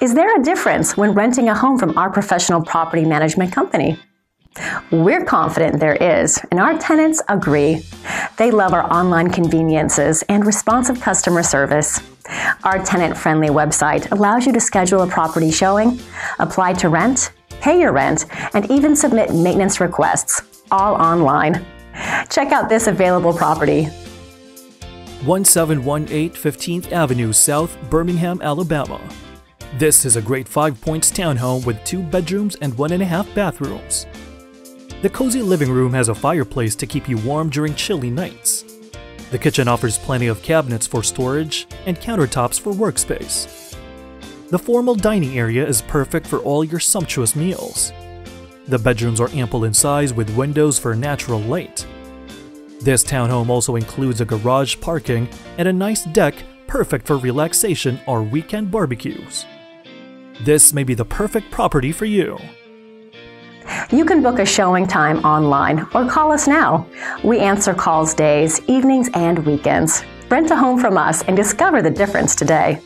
Is there a difference when renting a home from our professional property management company? We're confident there is, and our tenants agree. They love our online conveniences and responsive customer service. Our tenant friendly website allows you to schedule a property showing, apply to rent, pay your rent, and even submit maintenance requests, all online. Check out this available property. 1718 15th Avenue South, Birmingham, Alabama. This is a great five points townhome with two bedrooms and one and a half bathrooms. The cozy living room has a fireplace to keep you warm during chilly nights. The kitchen offers plenty of cabinets for storage and countertops for workspace. The formal dining area is perfect for all your sumptuous meals. The bedrooms are ample in size with windows for natural light. This townhome also includes a garage parking and a nice deck perfect for relaxation or weekend barbecues. This may be the perfect property for you. You can book a showing time online or call us now. We answer calls days, evenings, and weekends. Rent a home from us and discover the difference today.